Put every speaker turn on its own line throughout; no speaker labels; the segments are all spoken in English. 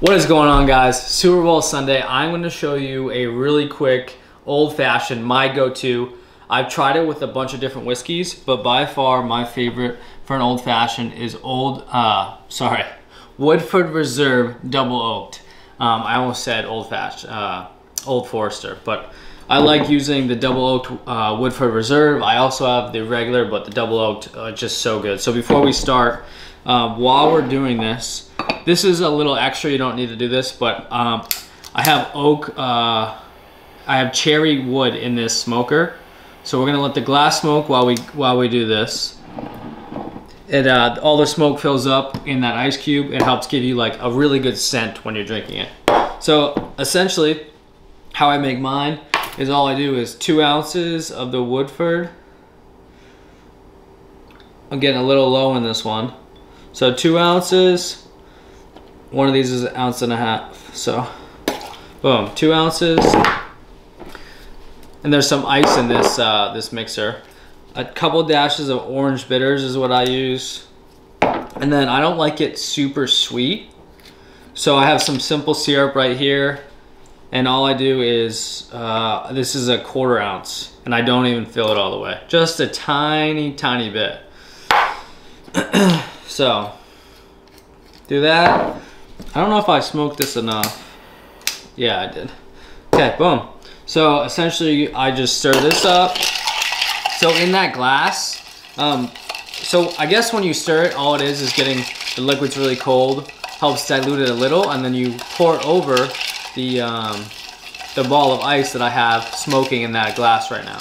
What is going on guys? Super Bowl Sunday. I'm going to show you a really quick old fashioned, my go-to. I've tried it with a bunch of different whiskeys, but by far my favorite for an old fashioned is old, uh, sorry, Woodford Reserve Double Oaked. Um, I almost said old fashioned, uh, Old Forester, but I like using the double oaked uh, Woodford Reserve. I also have the regular, but the double oaked uh, just so good. So before we start, uh, while we're doing this, this is a little extra. You don't need to do this, but um, I have oak. Uh, I have cherry wood in this smoker, so we're gonna let the glass smoke while we while we do this. It uh, all the smoke fills up in that ice cube. It helps give you like a really good scent when you're drinking it. So essentially, how I make mine is all I do is two ounces of the Woodford. I'm getting a little low in this one. So two ounces one of these is an ounce and a half. So, boom, two ounces. And there's some ice in this uh, this mixer. A couple dashes of orange bitters is what I use. And then I don't like it super sweet. So I have some simple syrup right here. And all I do is, uh, this is a quarter ounce. And I don't even fill it all the way. Just a tiny, tiny bit. so, do that. I don't know if I smoked this enough. Yeah, I did. Okay, boom. So essentially I just stir this up. So in that glass, um, so I guess when you stir it, all it is is getting the liquid's really cold, helps dilute it a little, and then you pour over the, um, the ball of ice that I have smoking in that glass right now.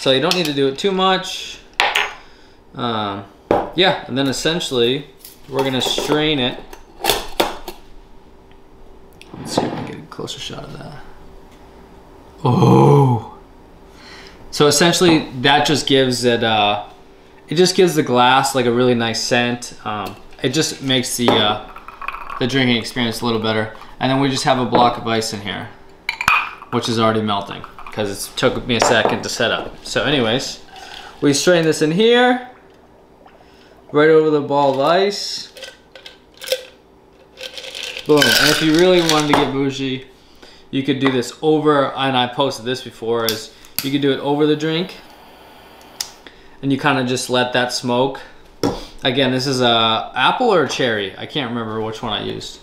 So you don't need to do it too much. Um, yeah, and then essentially we're gonna strain it. Let's see if we can get a closer shot of that. Oh. So essentially that just gives it, uh, it just gives the glass like a really nice scent. Um, it just makes the, uh, the drinking experience a little better. And then we just have a block of ice in here, which is already melting because it took me a second to set up. So anyways, we strain this in here right over the ball of ice. Boom. And if you really wanted to get bougie, you could do this over, and I posted this before, is you could do it over the drink. And you kind of just let that smoke. Again, this is a apple or a cherry. I can't remember which one I used.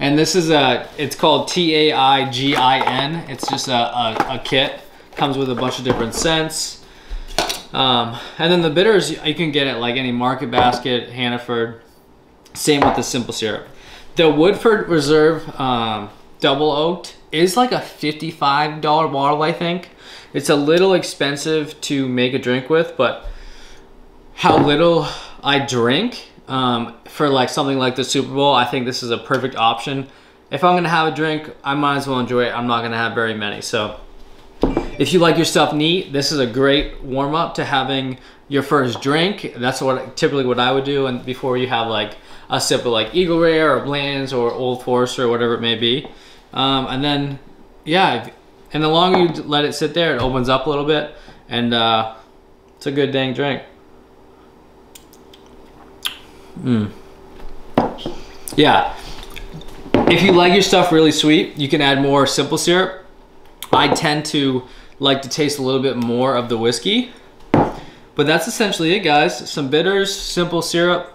And this is a, it's called T-A-I-G-I-N. It's just a, a, a kit. Comes with a bunch of different scents. Um, and then the bitters, you can get at like any market basket, Hannaford. Same with the simple syrup. The Woodford Reserve um, Double Oaked is like a $55 bottle, I think. It's a little expensive to make a drink with, but how little I drink um, for like something like the Super Bowl, I think this is a perfect option. If I'm gonna have a drink, I might as well enjoy it. I'm not gonna have very many, so if you like your stuff neat, this is a great warm up to having your first drink. That's what typically what I would do, and before you have like a sip of like Eagle Rare or Blanton's or Old Forester or whatever it may be, um, and then yeah, and the longer you let it sit there, it opens up a little bit, and uh, it's a good dang drink. Mm. Yeah. If you like your stuff really sweet, you can add more simple syrup. I tend to like to taste a little bit more of the whiskey. But that's essentially it, guys. Some bitters, simple syrup,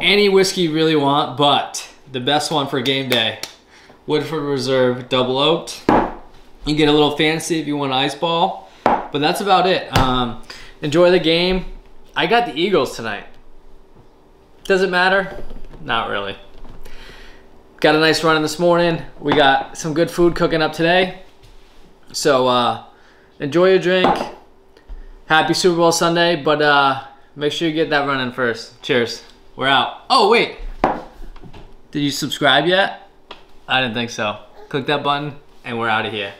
any whiskey you really want, but the best one for game day, Woodford Reserve Double Oaked. You get a little fancy if you want an ice ball, but that's about it. Um, enjoy the game. I got the Eagles tonight. Does it matter? Not really. Got a nice run in this morning. We got some good food cooking up today. So uh, enjoy your drink. Happy Super Bowl Sunday, but uh, make sure you get that running first. Cheers. We're out. Oh, wait. Did you subscribe yet? I didn't think so. Click that button, and we're out of here.